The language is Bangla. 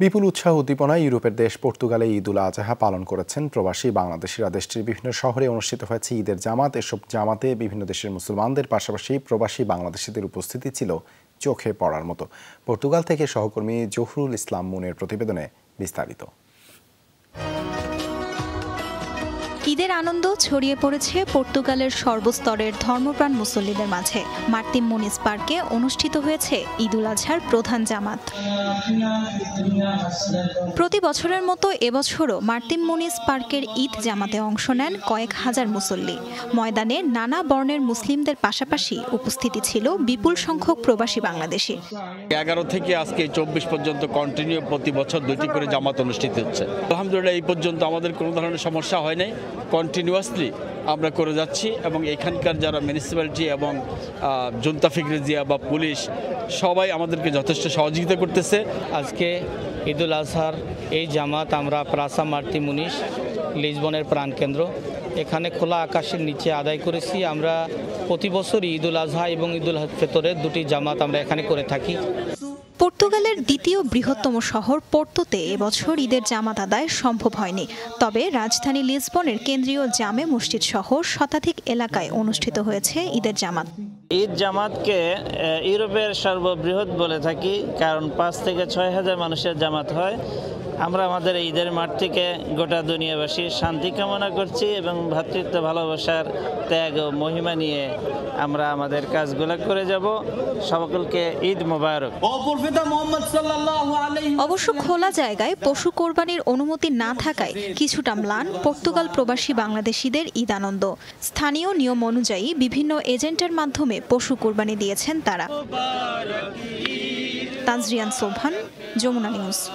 বিপুল উৎসাহ উদ্দীপনায় ইউরোপের দেশ পর্তুগালে ঈদ উল আজহা পালন করেছেন প্রবাসী বাংলাদেশিরা। দেশটির বিভিন্ন শহরে অনুষ্ঠিত হয়েছে ঈদের জামাত। এসব জামাতে বিভিন্ন দেশের মুসলমানদের পাশাপাশি প্রবাসী বাংলাদেশিদের উপস্থিতি ছিল চোখে পড়ার মতো। পর্তুগাল থেকে সহকর্মী জহুরুল ইসলাম মুনের প্রতিবেদনে বিস্তারিত। ঈদের আনন্দ ছড়িয়ে পড়েছে পর্তুগালের সর্বস্তরের ধর্মপ্রাণ মুসল্লিদের মাঝে। মার্তিম মুনিস পার্কে অনুষ্ঠিত হয়েছে ঈদুল আজহার প্রধান জামাত। প্রতি বছরের মতো এবছরও মার্তিম মুনিস পার্কের ঈদ জামাতে অংশ নেন কয়েক হাজার মুসল্লি। ময়দানে নানা বর্ণের মুসলিমদের পাশাপাশি উপস্থিতি ছিল বিপুল সংখ্যক প্রবাসী বাংলাদেশি। এগারো থেকে আজকে চব্বিশ পর্যন্ত কন্টিনিউ প্রতি বছর দুটি করে জামাত অনুষ্ঠিত হচ্ছে। আলহামদুলিল্লাহ, এই পর্যন্ত আমাদের কোনো ধরনের সমস্যা হয় নাই। কন্টিনিউয়াসলি আমরা করে যাচ্ছি এবং এখানকার যারা মিউনিসিপ্যালিটি এবং জনতা ফিকরেজিয়া বা পুলিশ সবাই আমাদেরকে যথেষ্ট সহযোগিতা করতেছে। আজকে ঈদুল আজহার এই জামাত আমরা প্রাসা মার্তি মুনিশ, লিসবনের প্রাণকেন্দ্র। এখানে খোলা আকাশের নিচে আদায় করেছি। আমরা প্রতি বছরই ঈদুল আজহা এবং ঈদুল ফেতরের দুটি জামাত আমরা এখানে করে থাকি। পর্তুগালের দ্বিতীয় বৃহত্তম শহর পোর্তোতে এবছর ঈদের জামাত আদায় সম্ভব হয়নি। তবে রাজধানী লিসবনের কেন্দ্রীয় জামে মসজিদ সহ শতাধিক এলাকায় অনুষ্ঠিত হয়েছে ঈদের জামাত। ঈদ জামাতকে ইউরোপের সর্ববৃহৎ বলে থাকি, কারণ পাঁচ থেকে ছয় হাজার মানুষের জামাত হয়। আমরা আমাদের ঈদের মাঠ থেকে গোটা দুনিয়াবাসীর শান্তি কামনা করছি এবং ভ্রাতৃত্ব ভালোবাসার ত্যাগ ও মহিমা নিয়ে আমরা আমাদের কাজগুলো করে যাব। সকলকে ঈদ মোবারক। অবশ্য খোলা জায়গায় পশু কোরবানির অনুমতি না থাকায় কিছুটা ম্লান পর্তুগাল প্রবাসী বাংলাদেশিদের ঈদ আনন্দ। স্থানীয় নিয়ম অনুযায়ী বিভিন্ন এজেন্টের মাধ্যমে পশু কোরবানি দিয়েছেন তারা। তাজরিয়ান সোভান যমুনা নিউজ।